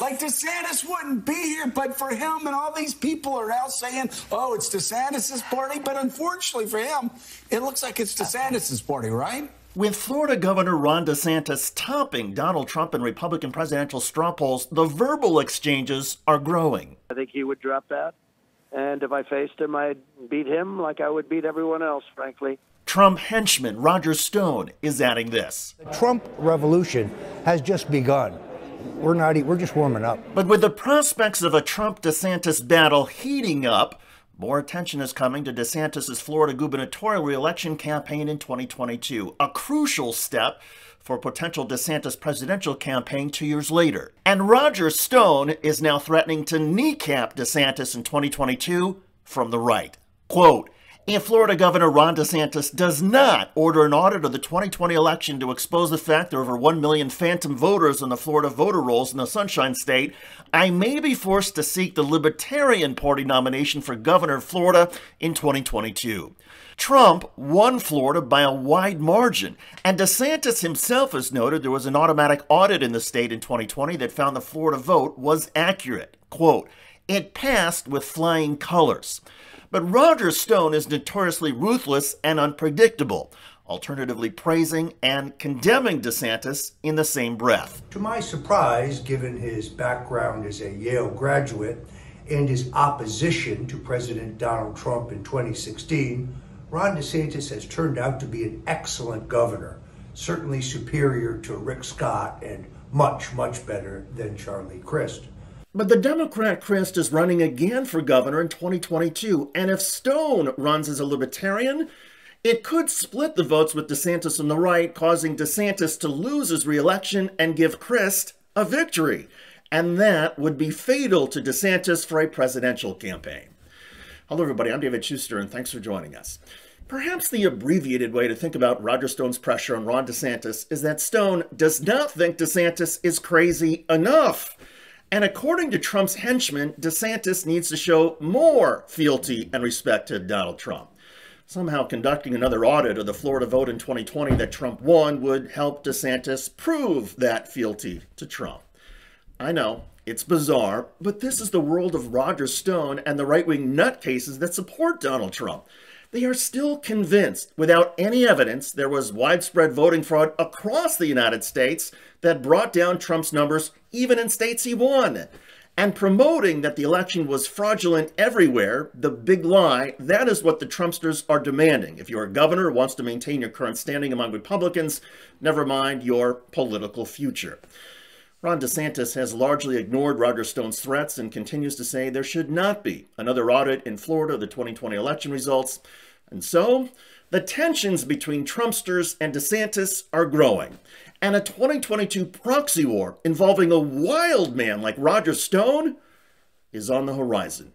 Like DeSantis wouldn't be here, but for him and all these people are out saying, oh, it's DeSantis' party. But unfortunately for him, it looks like it's DeSantis' party, right? With Florida Governor Ron DeSantis topping Donald Trump in Republican presidential straw polls, the verbal exchanges are growing. I think he would drop that. And if I faced him, I'd beat him like I would beat everyone else, frankly. Trump henchman Roger Stone is adding this. The Trump revolution has just begun. We're not, we're just warming up. But with the prospects of a Trump DeSantis battle heating up, more attention is coming to DeSantis' Florida gubernatorial reelection campaign in 2022, a crucial step for potential DeSantis presidential campaign two years later. And Roger Stone is now threatening to kneecap DeSantis in 2022 from the right. Quote, if Florida Governor Ron DeSantis does not order an audit of the 2020 election to expose the fact there are over 1 million phantom voters in the Florida voter rolls in the Sunshine State, I may be forced to seek the Libertarian Party nomination for governor of Florida in 2022. Trump won Florida by a wide margin, and DeSantis himself has noted there was an automatic audit in the state in 2020 that found the Florida vote was accurate. Quote, it passed with flying colors. But Roger Stone is notoriously ruthless and unpredictable, alternatively praising and condemning DeSantis in the same breath. To my surprise, given his background as a Yale graduate and his opposition to President Donald Trump in 2016, Ron DeSantis has turned out to be an excellent governor, certainly superior to Rick Scott and much, much better than Charlie Crist. But the Democrat Crist is running again for governor in 2022. And if Stone runs as a libertarian, it could split the votes with DeSantis on the right, causing DeSantis to lose his reelection and give Crist a victory. And that would be fatal to DeSantis for a presidential campaign. Hello, everybody. I'm David Shuster, and thanks for joining us. Perhaps the abbreviated way to think about Roger Stone's pressure on Ron DeSantis is that Stone does not think DeSantis is crazy enough. And according to Trump's henchmen, DeSantis needs to show more fealty and respect to Donald Trump. Somehow conducting another audit of the Florida vote in 2020 that Trump won would help DeSantis prove that fealty to Trump. I know, it's bizarre, but this is the world of Roger Stone and the right-wing nutcases that support Donald Trump. They are still convinced, without any evidence, there was widespread voting fraud across the United States that brought down Trump's numbers even in states he won. And promoting that the election was fraudulent everywhere, the big lie, that is what the Trumpsters are demanding. If you're a governor wants to maintain your current standing among Republicans, never mind your political future. Ron DeSantis has largely ignored Roger Stone's threats and continues to say there should not be another audit in Florida of the 2020 election results. And so, the tensions between Trumpsters and DeSantis are growing. And a 2022 proxy war involving a wild man like Roger Stone is on the horizon.